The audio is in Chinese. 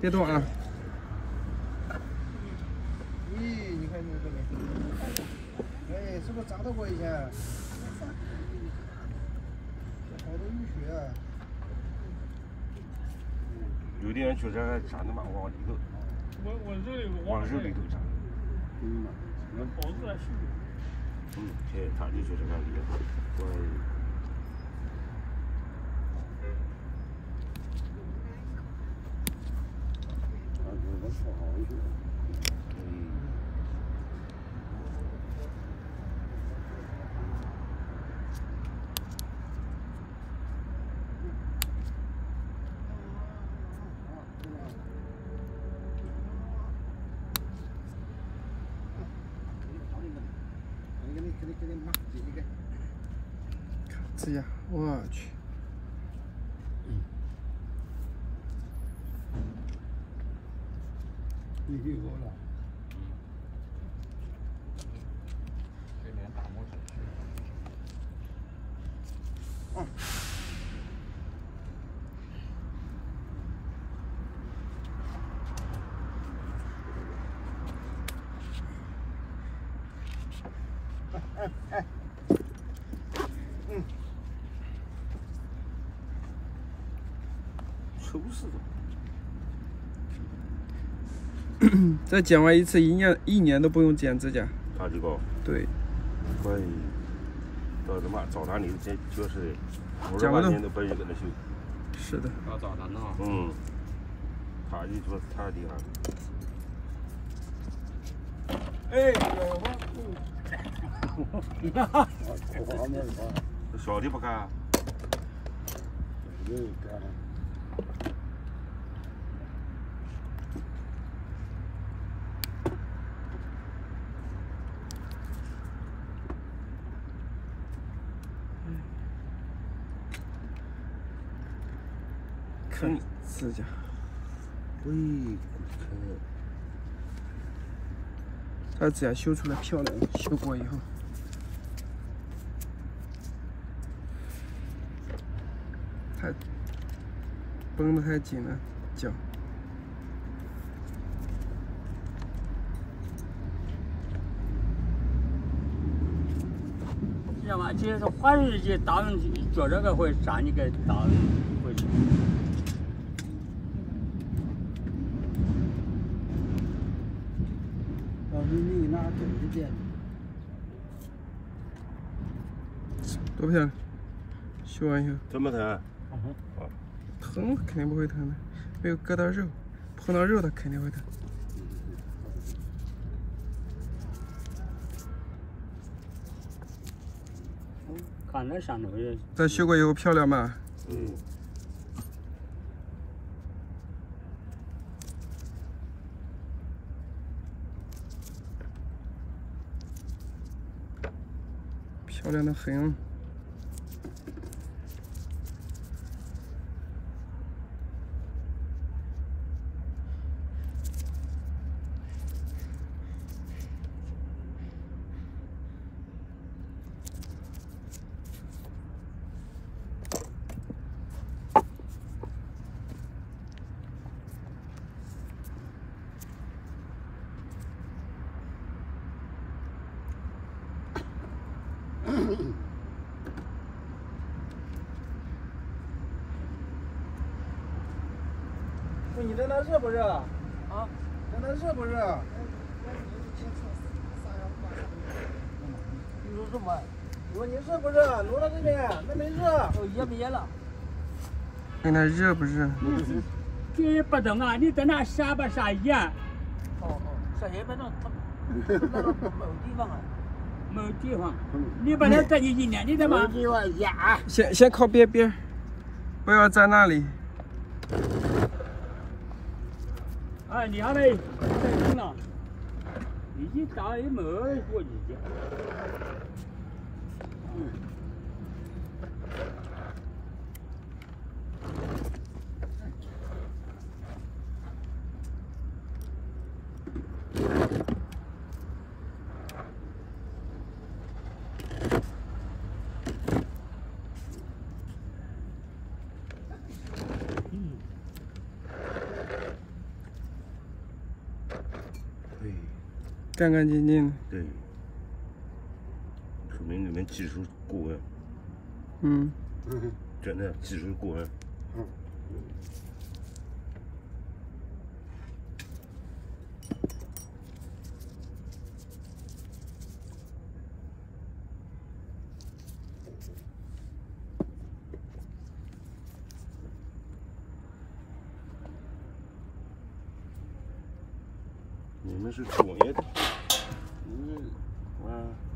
别动啊！咦，你看你这个，哎，是不是砸到过以前？好多淤血啊！有的人确实还站的嘛，往里头，我我这里往肉里头站。嗯，我脖子在虚。嗯，这他就就是那厉害。我。哎呀，我去！你给我了。这连大拇指。嗯。哎哎，嗯，丑死了。再剪完一次，一年一年都不用剪指甲。他这个？对。可以。到他妈澡堂里这就是五十万年都不人搁那修。是的。到澡堂弄？嗯。他就说他的地方。哎，有吗？哈哈，小的不干。看指甲，喂，他指甲修出来漂亮，修过以后。太绷得太紧了，脚。知道吗？就是花日节打上去，做这个会扎你个打回你拿多少钱？多漂亮！修完以后。疼不疼？疼肯定不会疼的，没有割到肉，碰到肉它肯定会疼。看那山头也。咱修过以后漂亮吗？嗯。漂亮的你在那热不热？啊？在那热不热？你说什么？我说你热不热？挪到这边，那没热。哦，热不热了？问他热不热？这不等啊！你在那晒不晒盐？哦哦，晒烟反正他那个没有地方啊。没地方，你把它站进去呢？你怎么？先先靠边边，不要在那里。哎，你好嘞，太冷了，已经到也没过几天。干干净净。的。对，说明你们技术过硬，嗯，真的技术过硬。你们是专业的，你啊。